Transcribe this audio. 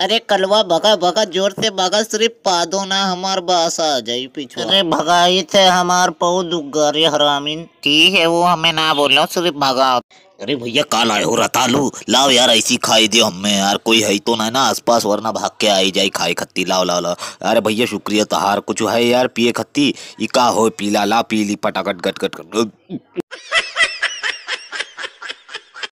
अरे कलवा भगा भगा ज़ोर से भगा सिर्फ़ पादो ना हमार बास आ जाई पीछे अरे भगाई थे हमार पाऊ दुख गा रे हरामीन। ठीक है वो हमें ना बोलो सिर्फ़ भगा। अरे भैया काल आए हो रतालू। लाओ यार ऐसी खाई दियो हमें यार कोई है तो ना ना आसपास वरना भाग के आई जाए खाई खत्ती लाओ लाओ लाओ। अरे भैया शुक्रिया तहार कुछ है यार पिए खत्ती। इका हो पीला ला पीली पटाखट गट गट गट